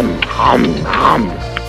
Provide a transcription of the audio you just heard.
hum, hum, hum.